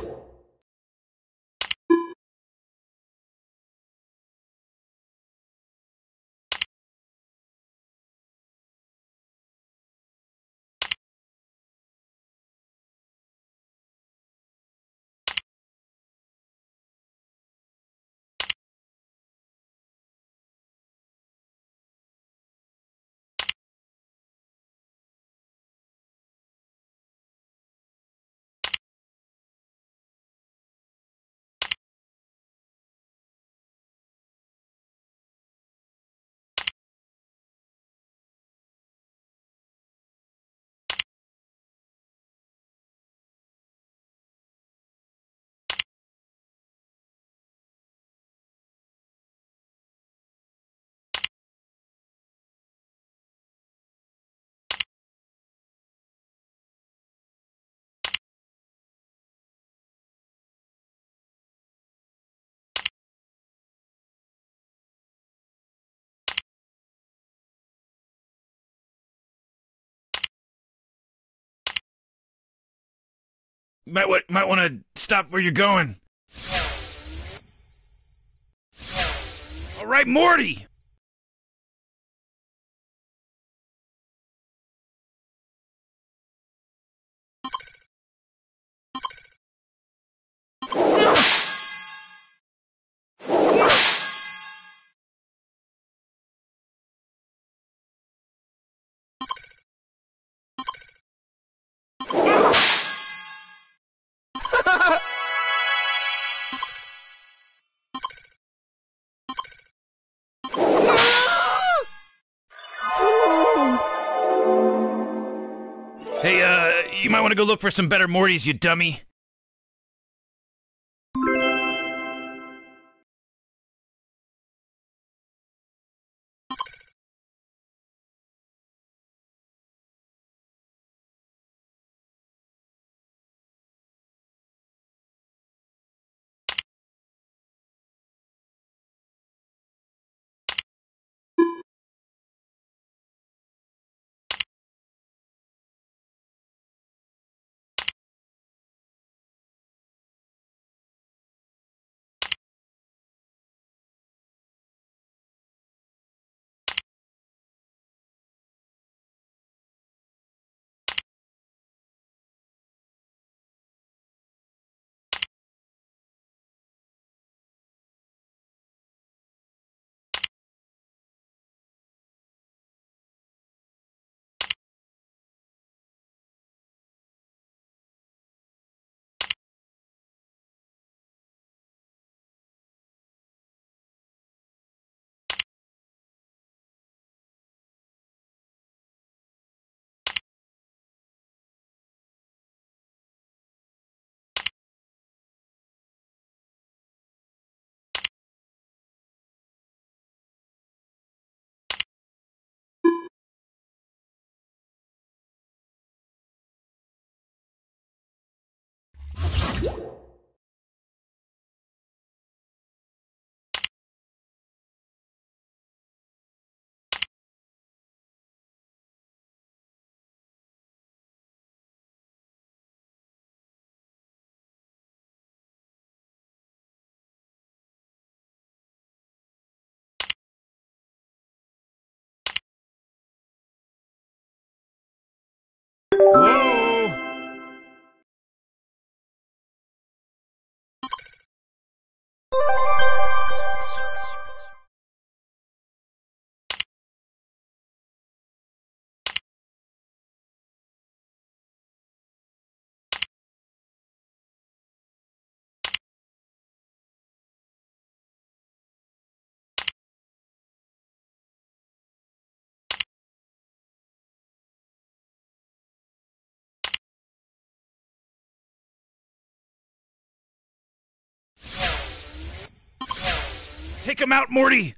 you Might wa- might want to stop where you're going. All right, Morty. Hey, uh, you might want to go look for some better Mortys, you dummy. Take him out, Morty!